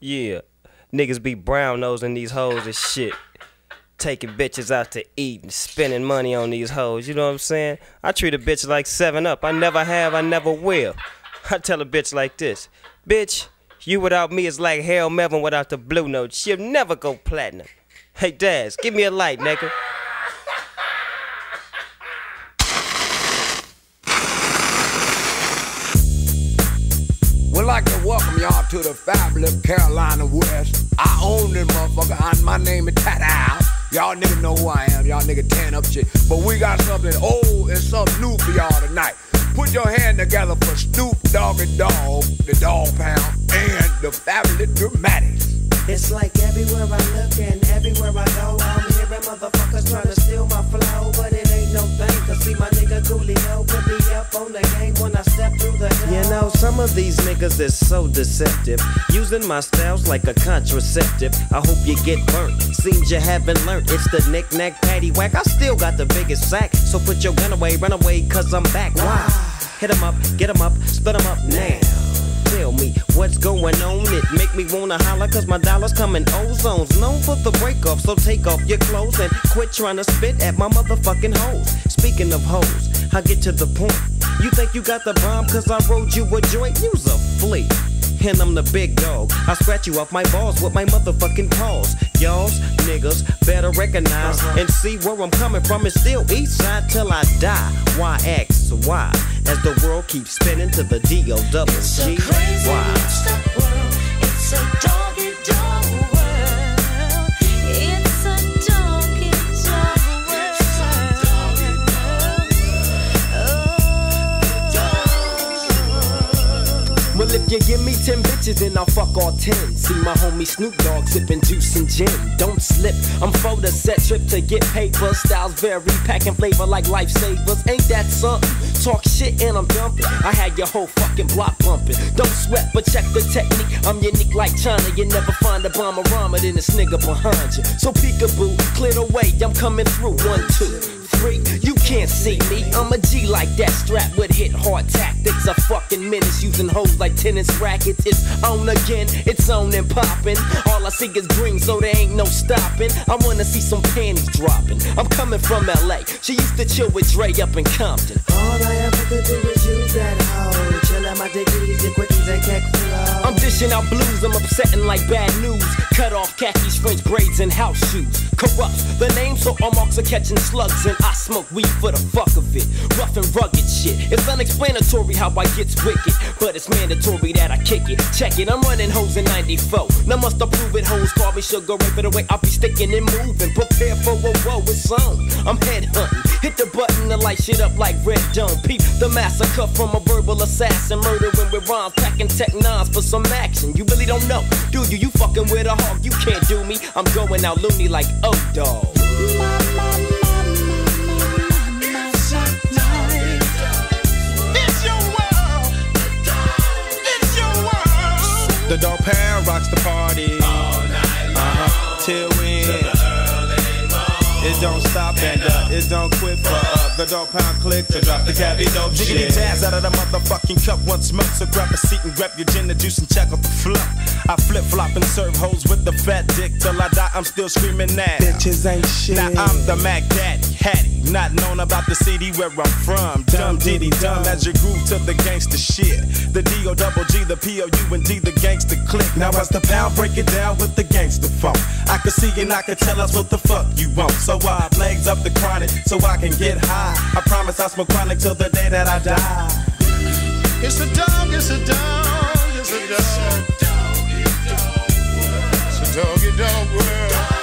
Yeah, niggas be brown nosing these hoes and shit. Taking bitches out to eat and spending money on these hoes. You know what I'm saying? I treat a bitch like 7 Up. I never have, I never will. I tell a bitch like this Bitch, you without me is like Harold Melvin without the blue note. She'll never go platinum. Hey, Daz, give me a light, nigga. Y'all to the fabulous Carolina West. I own this motherfucker, and my name is Tat Y'all niggas know who I am. Y'all niggas tan up shit. But we got something old and something new for y'all tonight. Put your hand together for Snoop Dogg and Dog, the Dogg Pound, and the Fabulous Dramatics. It's like everywhere I look and everywhere I go, I'm hearing motherfuckers trying to steal know, some of these niggas is so deceptive, using my styles like a contraceptive. I hope you get burnt. Seems you haven't learned. It's the knick-knack, patty whack. I still got the biggest sack, so put your gun away, run away, cause I'm back. Why? Hit 'em up, get 'em up, split 'em up now. Tell me what's going on. It make me wanna holler cause my dollars come in ozones. Known for the break off, so take off your clothes and quit trying to spit at my motherfucking hoes. Speaking of hoes, I get to the point. You think you got the bomb cause I rode you a joint? You's a flea and I'm the big dog. I scratch you off my balls with my motherfucking paws. Y'all's niggas better recognize and see where I'm coming from. It's still east side till I die. Why X Y? As the world keeps spinning to the D O double G You give me 10 bitches, and I'll fuck all 10. See my homie Snoop Dogg sipping juice and gin. Don't slip, I'm for the set trip to get paper. Styles vary, packing flavor like lifesavers. Ain't that something? Talk shit and I'm dumping. I had your whole fucking block bumping. Don't sweat, but check the technique. I'm unique like China. You never find a bomber rhymer than this nigga behind you. So peekaboo, clear the way, I'm coming through. One, two three. You can't see me. I'm a G like that, Strap with hit hard A fucking menace using hoes like tennis rackets. It's on again, it's on and popping. All I see is green, so there ain't no stopping. I wanna see some panties dropping. I'm coming from LA. She used to chill with Dre up in Compton. All I ever could do is use that hoe. And flow. I'm dishing out blues, I'm upsetting like bad news. Cut off khakis, French braids, and house shoes. Corrupts the name, so all marks are catching slugs, and I smoke weed for the fuck of it. Rough and rugged shit. It's unexplanatory how I gets wicked, but it's mandatory that I kick it. Check it, I'm running hoes in 94. Now must approve it, hoes call me sugar ray for the way I be sticking and moving. Prepare for a woe, it's on. I'm head light shit up like red dome. Peep the massacre from a verbal assassin, murdering with rhymes, packing tech nines for some action. You really don't know, do you? You fucking with a hawk, you can't do me. I'm going out loony like oh dog. The Dogg Pound rocks the party. All It don't stop and uh, it don't quit for uh, the Dogg Pound click to drop the cabbie dope Jiggity jazz out of the motherfucking cup once more. So grab a seat and grab your gin and juice and check out the fluff. I flip flop and serve hoes with the fat dick till I die. I'm still screaming that. Bitches ain't shit. Now I'm the Mac Daddy, not known about the city where I'm from. Dumb diddy dumb as your groove to the gangster shit. The D O double G, the P O U N D, the gangster click. Now as the pound break it down with the gangster funk. I can see and I can tell us what the fuck you want. So I legs up the chronic so I can get high. I promise I smoke chronic till the day that I die. It's a dog, it's a dog, it's a dog. It's a doggy dog world. It's a doggy dog world.